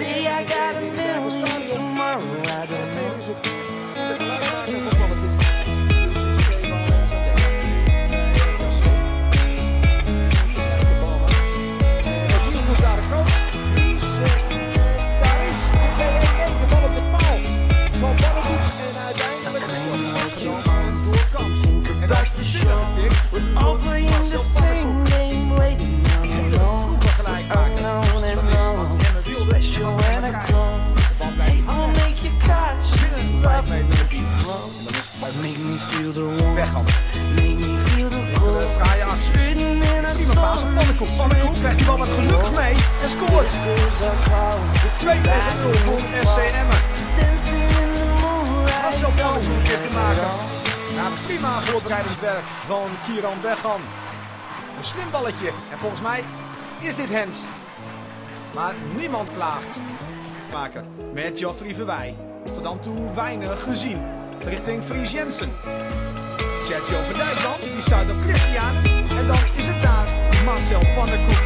Today I got a million, tomorrow I don't know. Feel the warmth, make me feel the cold. Vrije as. Prima paas. Pannenkoek. Pannenkoek krijgt die bal met geluk mee en scoort. Call, 2 tegen 0 voor FC Emmen. Marcel Pannenkoek is te maken. Ja, prima voorbereidingswerk van Kieran Bergan. Een slim balletje. En volgens mij is dit Hens. Maar niemand klaagt. Maken met Joffrey Verwij. Tot dan toe weinig gezien. Richting Fries Jensen. Sergio Verdijk dan. Die staat op Christian. En dan is het daar Marcel Pannenkoek.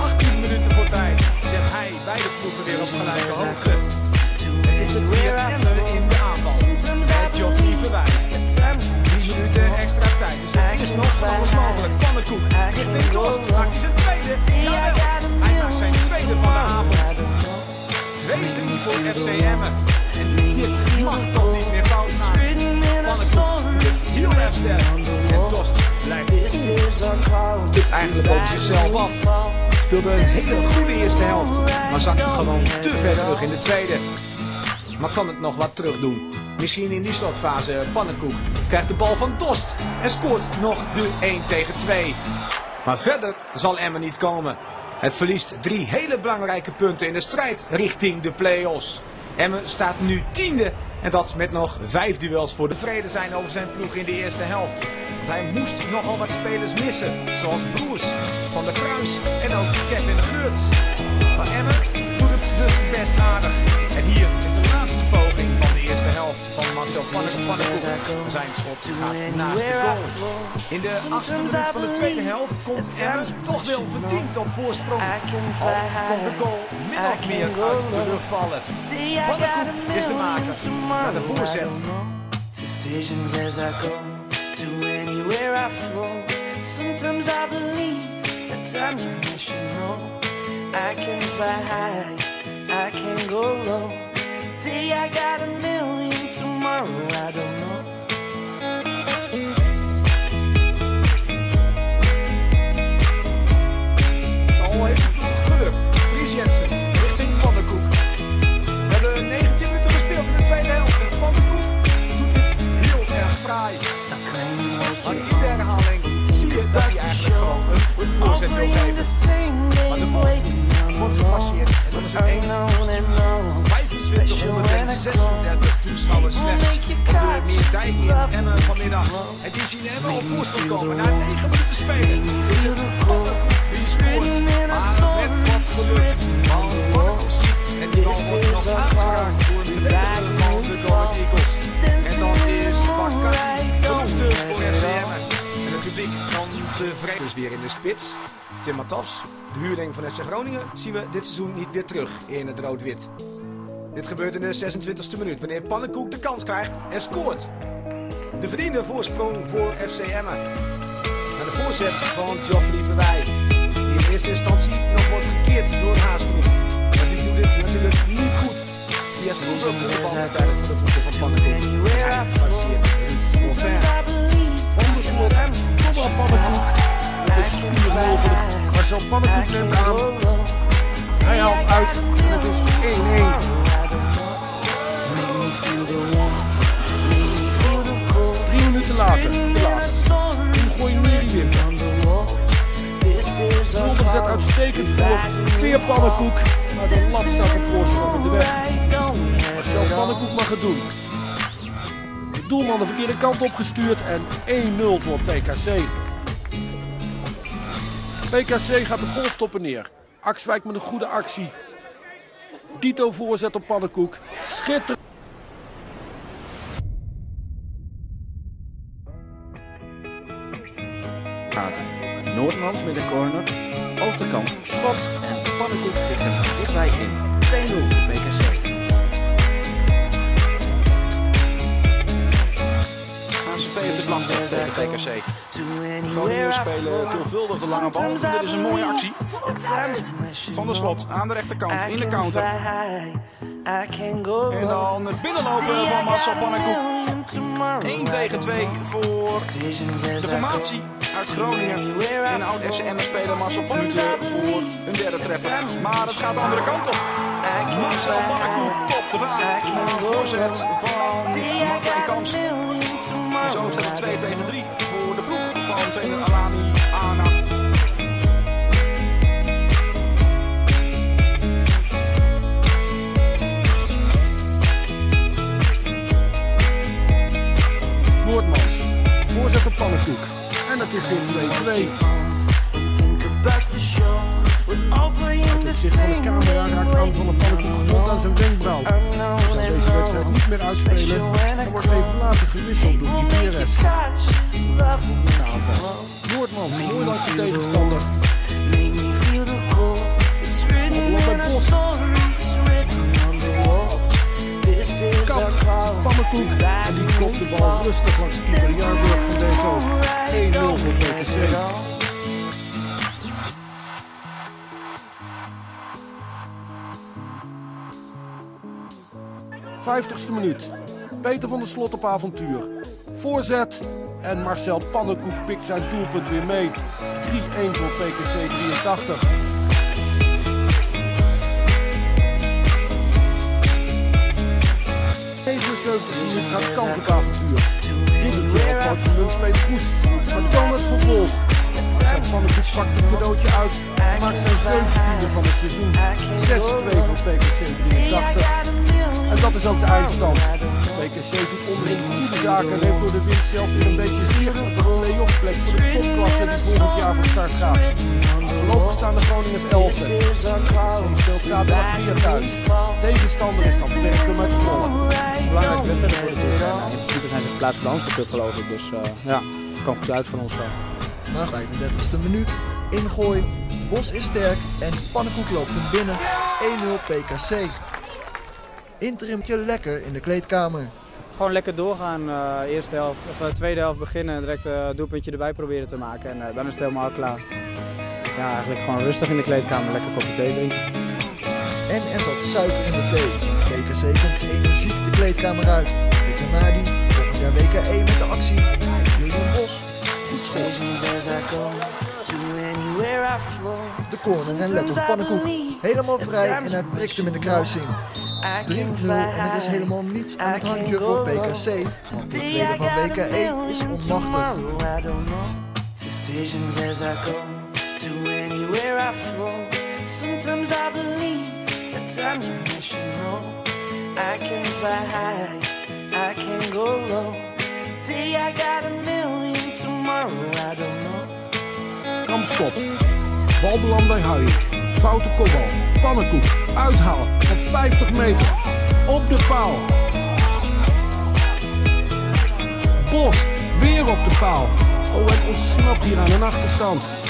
18 minuten voor tijd. Zet hij beide ploegen weer op gelijke hoogte. Het is het weer Emmen in de aanval. Met Joffrey Verwij. At times I 10 minuten extra tijd. Dus het is nog alles mogelijk. Pannenkoek richting Dorst. Maakt hij zijn tweede? Jawel. Hij maakt zijn tweede van de avond. 2-3 voor FC. Dit eigenlijk over zichzelf af. Speelde een hele goede eerste helft. Maar zakte gewoon te ver terug in de tweede. Maar kan het nog wat terug doen? Misschien in die slotfase Pannenkoek krijgt de bal van Dost en scoort nog de 1 tegen 2. Maar verder zal Emmen niet komen. Het verliest drie hele belangrijke punten in de strijd richting de play-offs. Emmen staat nu tiende en dat met nog vijf duels voor de vrede zijn over zijn ploeg in de eerste helft. Want hij moest nogal wat spelers missen, zoals Broers, Van der Kruis en ook Kevin Geurts. Maar Emmen doet het dus best aardig. En hier is helft van Marcel Pannenkoek. Zijn schot gaat naast de goal. In de achtste minuut van de tweede helft komt Emmen toch wel verdiend op voorsprong. Al komt de goal min of meer uit de rug vallen. Pannenkoek is de maker. Naar de voorzet. Decisions as I go to anywhere I flow. Sometimes I believe, at times I wish you know. I can fly high, I can go low. Today I got a million, tomorrow. I don't En die zien Emmen op voorsprong komen na 9 minuten spelen. Is het die scoort, maar met wat geluk. Pannenkoek schiet en die bal wordt verdediger de Eagles. En dan is Bakker genoeg dus voor. En het publiek van tevreden. Dus weer in de spits. Tim Matafs, de huurling van FC Groningen, zien we dit seizoen niet weer terug in het rood-wit. Dit gebeurt in de 26e minuut wanneer Pannenkoek de kans krijgt en scoort. De verdiende voorsprong voor FC Emmen. Naar de voorzet van Geoffrey Verwij. Die in eerste instantie nog wordt gekeerd door Haastroep. Maar die doet dit natuurlijk niet goed. Via Stroep is de bal uiteindelijk voor de voeten van Pannenkoek. Hij passeert Bonfer. Van de slot, kom op Pannenkoek. Het is 4 mogelijk. Marcel Pannenkoek neemt aan. Uitstekend voor. Weer Pannenkoek. Maar de lat staat een voorsprong in de weg. Marcel Pannenkoek mag het doen. De doelman de verkeerde kant opgestuurd en 1-0 voor PKC. PKC gaat de golftop neer. Akswijk met een goede actie. Dito voorzet op Pannenkoek. Schitterend. Noordmans met de corner. Overkant slot en Pannenkoek tikt hem dichtbij in. 2-0 voor PKC. Heeft het lastig tegen PKC. Groningen spelen veelvuldig de lange bal. Dit is een mooie actie. Van der Slot aan de rechterkant in de counter. En dan het binnenlopen van Marcel Pannenkoek. 1 tegen 2 voor de formatie uit Groningen. En oud FCM-speler Marcel Pannenkoek voor een derde treffer. Maar het gaat de andere kant op. Marcel Pannenkoek kopt raak. Een voorzet van Martijn Kamps. En zo staat het 2 tegen 3 voor de ploeg van trainer Alani Aanach. Noordmans. Voorzet op Pannenkoek. En het is weer 2-2. Het zicht van de camera raakt aan van de Pannenkoek gewond aan zijn wenkbrauw. Hij zal deze wedstrijd niet meer uitspelen. En wordt even later gewisseld door Gutierrez. Noordmans, mooi langs de tegenstander. Kap, Pannenkoek. En die kopt de bal rustig langs keeper Jaarburg van Deco. 1-0 voor PTC. 50ste minuut. Peter van der Slot op avontuur. Voorzet. En Marcel Pannenkoek pikt zijn doelpunt weer mee. 3-1 voor PTC 83. minuut gaat Kamp het avontuur. Dit is weer appartement speelt goed. Maar het vervolg. Marcel Pannenkoek pakt het cadeautje uit. En maakt zijn 17e van het seizoen. 6-2 voor PTC 83. En dat is ook de eindstand. PKC doet onderin goede zaken en heeft door de winst zelf weer een beetje zicht op de play-off plek voor de topklasse die volgend jaar van start gaat. Voorlopig staan de Groningers 11. PKC speelt zaterdag weer thuis. Tegenstander is dan Berkum uit Zwolle. Belangrijke wedstrijd voor de voor de Amsterdam geloof ik. Dus uh, ja, kan goed uit voor ons wel. Na 35e minuut, ingooi, Bos is sterk en Pannenkoek loopt hem binnen. 1-0 PKC. Interimtje lekker in de kleedkamer. Gewoon lekker doorgaan. Uh, eerste helft, of uh, tweede helft beginnen en direct een uh, doelpuntje erbij proberen te maken. En uh, dan is het helemaal klaar. Ja, eigenlijk gewoon rustig in de kleedkamer, lekker kopje thee drinken. En er zat suiker in de thee. PKC komt energiek de kleedkamer uit. Dick Madi, jaar WKE met de actie. Julian Bos. De corner en let op Pannenkoek. Helemaal vrij en hij prikt hem in de kruising. 3-0 en er is helemaal niets aan het handje voor PKC. Want de tweede van WKE is onmachtig. Decisions as I go to anywhere I flow. Sometimes I believe, at times I wish you know. I can fly high, I can go low. Today I got a million, tomorrow I don't know. Kampstop. Bal belandt bij Huij. Foute kopbal. Pannenkoek. Uithaal van 50 meter. Op de paal. Bos. Weer op de paal. Oh, hij ontsnapt hier aan een achterstand.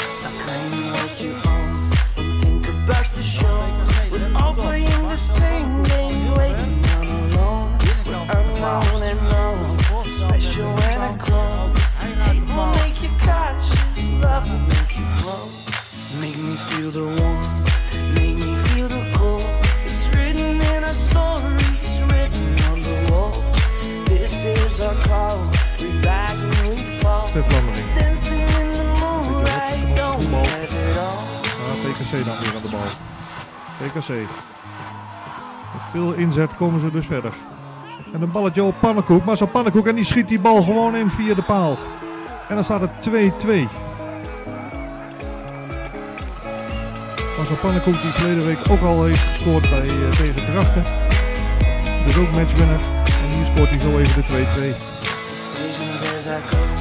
All. Ah, PKC dan weer aan de bal. PKC. Met veel inzet komen ze dus verder. En een balletje op Pannenkoek. Maar zo'n Pannenkoek en die schiet die bal gewoon in via de paal. En dan staat het 2-2. Marcel Pannenkoek die verleden week ook al heeft gescoord bij, eh, tegen Drachten. Dus ook matchwinner. Hier scoort hij zo even de 2-2.